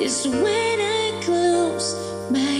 is when I close my